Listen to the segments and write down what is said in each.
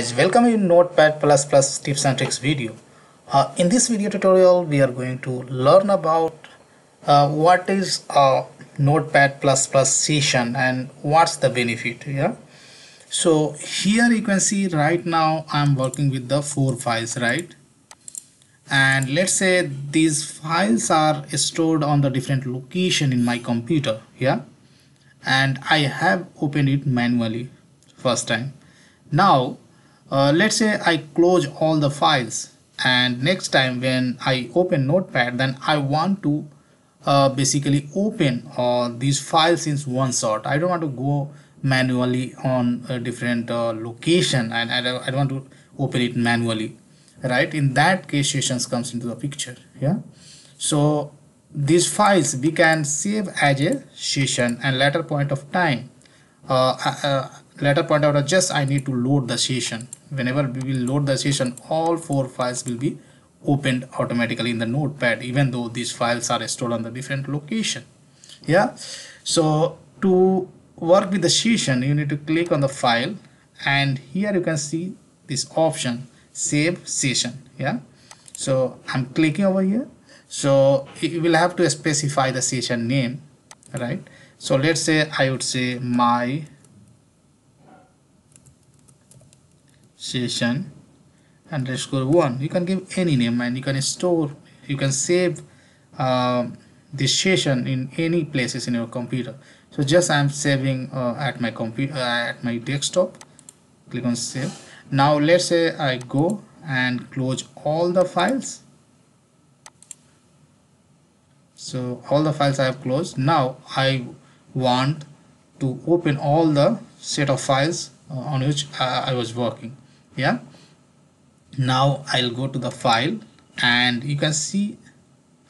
guys welcome in notepad plus plus tips and tricks video. Uh, in this video tutorial we are going to learn about uh, what is a notepad plus plus session and what's the benefit yeah? So here you can see right now i'm working with the four files right? And let's say these files are stored on the different location in my computer yeah? And i have opened it manually first time. Now uh, let's say I close all the files and next time when I open notepad then I want to uh, basically open uh, these files in one shot I don't want to go manually on a different uh, location and I don't, I don't want to open it manually right? In that case sessions comes into the picture yeah? So these files we can save as a session and later point of time. Uh, uh, later point out just I need to load the session whenever we will load the session all four files will be opened automatically in the notepad even though these files are stored on the different location. Yeah? So to work with the session you need to click on the file and here you can see this option save session. Yeah? So I'm clicking over here. So you will have to specify the session name right? So let's say I would say my session underscore one. You can give any name and you can store you can save uh, this session in any places in your computer. So just I'm saving uh, at my computer uh, at my desktop. Click on save. Now let's say I go and close all the files. So all the files I have closed. Now I want to open all the set of files uh, on which uh, I was working yeah. Now I'll go to the file and you can see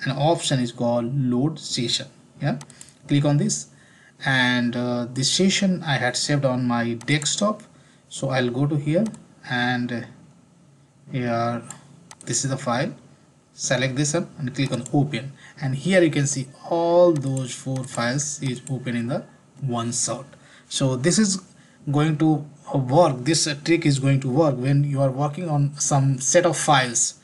an option is called load session yeah. Click on this and uh, this session I had saved on my desktop. So I'll go to here and here this is the file. Select this one and click on open. And here you can see all those four files is open in the one shot so this is going to work this trick is going to work when you are working on some set of files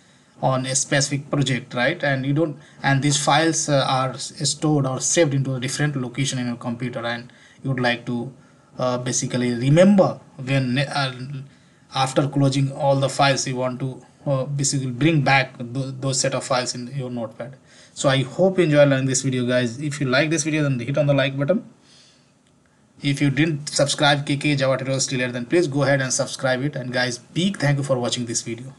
on a specific project right? And you don't and these files uh, are stored or saved into a different location in your computer. And you would like to uh, basically remember when uh, after closing all the files you want to uh, basically bring back those, those set of files in your notepad. So i hope you enjoy learning this video guys. If you like this video then hit on the like button if you didn't subscribe kk java tutorials still then please go ahead and subscribe it. And guys big thank you for watching this video